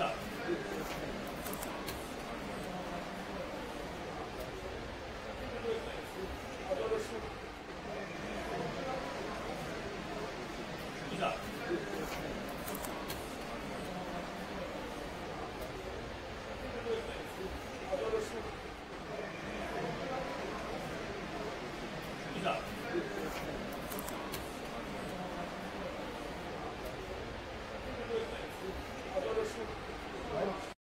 いざ。Right?